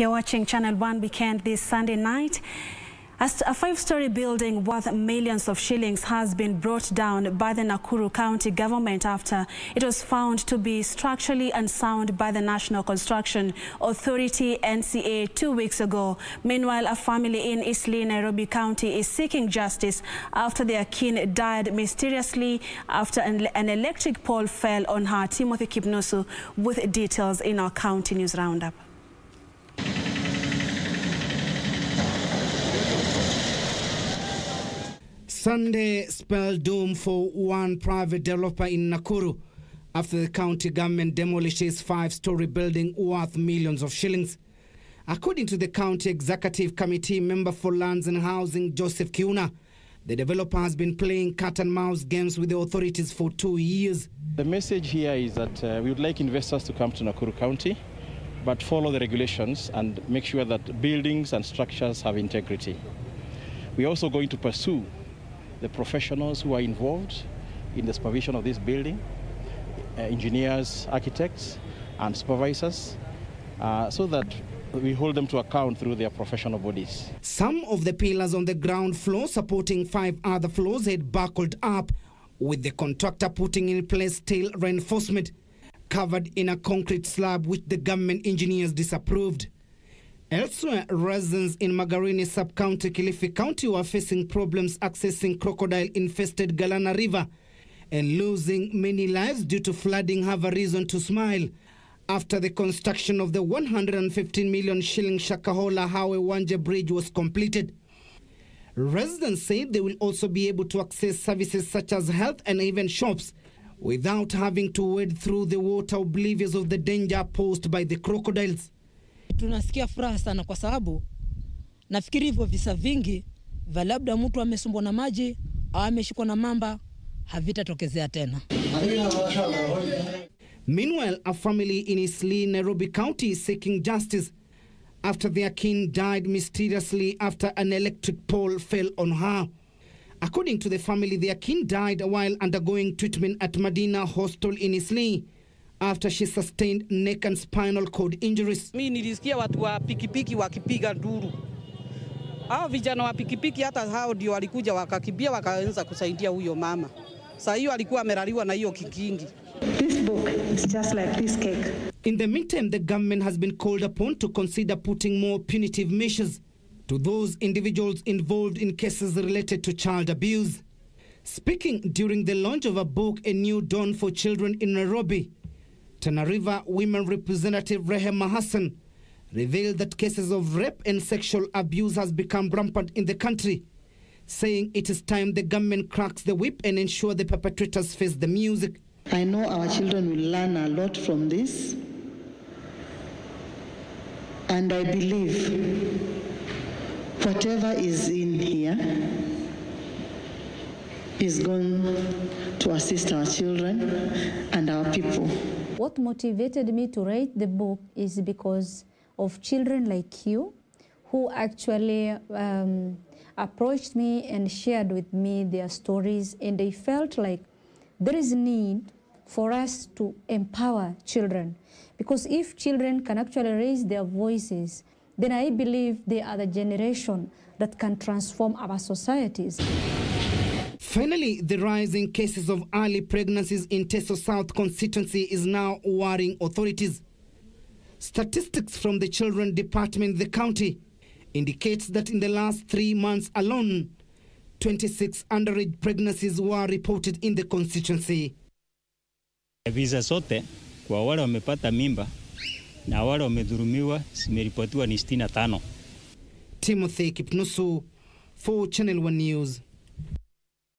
You're watching Channel 1 Weekend this Sunday night. A five-story building worth millions of shillings has been brought down by the Nakuru County government after it was found to be structurally unsound by the National Construction Authority NCA two weeks ago. Meanwhile, a family in Eastleigh, Nairobi County is seeking justice after their kin died mysteriously after an, an electric pole fell on her. Timothy Kipnusu with details in our county news roundup. Sunday spelled doom for one private developer in Nakuru after the county government demolishes five-story building worth millions of shillings. According to the county executive committee member for lands and housing, Joseph Kiuna, the developer has been playing cat and mouse games with the authorities for two years. The message here is that uh, we would like investors to come to Nakuru County, but follow the regulations and make sure that buildings and structures have integrity. We are also going to pursue the professionals who are involved in the supervision of this building, uh, engineers, architects, and supervisors, uh, so that we hold them to account through their professional bodies. Some of the pillars on the ground floor supporting five other floors had buckled up, with the contractor putting in place steel reinforcement covered in a concrete slab which the government engineers disapproved. Elsewhere, residents in Magarini sub-county Kilifi County were facing problems accessing crocodile-infested Galana River and losing many lives due to flooding have a reason to smile after the construction of the 115 million shilling Shakahola Hawe Wanje Bridge was completed. Residents said they will also be able to access services such as health and even shops without having to wade through the water oblivious of the danger posed by the crocodiles. Tunasikia furaha sana kwa sababu nafikiri hivyo visa vingi vya labda mtu amesumbwa na maji au ameshikwa na mamba havitatokezea tena. Meanwhile, a family in Eastleigh, Nairobi County is seeking justice after their kin died mysteriously after an electric pole fell on her. According to the family, their kin died while undergoing treatment at Medina Hospital in Eastleigh after she sustained neck and spinal cord injuries. Mi nilisikia watu wa pikipiki wakipiga nduru. Hao vijana wa pikipiki hata hao ndio walikuja wakakibia wakaanza kusaidia huyo mama. Saa hiyo alikuwa amelaliwa na hiyo kikingi. This book is just like this cake. In the meantime, the government has been called upon to consider putting more punitive measures to those individuals involved in cases related to child abuse. Speaking during the launch of a book, A New Dawn for Children in Nairobi, Tana River Women Representative Rehema Hassan revealed that cases of rape and sexual abuse has become rampant in the country, saying it is time the government cracks the whip and ensure the perpetrators face the music. I know our children will learn a lot from this. And I believe whatever is in here is going to assist our children and our people. What motivated me to write the book is because of children like you who actually um, approached me and shared with me their stories, and they felt like there is need for us to empower children. Because if children can actually raise their voices, then I believe they are the generation that can transform our societies. Finally, the rising cases of early pregnancies in Teso South constituency is now worrying authorities. Statistics from the Children Department in the county indicates that in the last three months alone, 26 underage pregnancies were reported in the constituency. Visa sote kwa wale wamepata mimba na wale wamedhurumiwa zimeripotiwa ni 65. Timothy Kipnusu for Channel 1 News.